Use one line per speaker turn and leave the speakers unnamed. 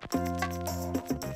フフフフ。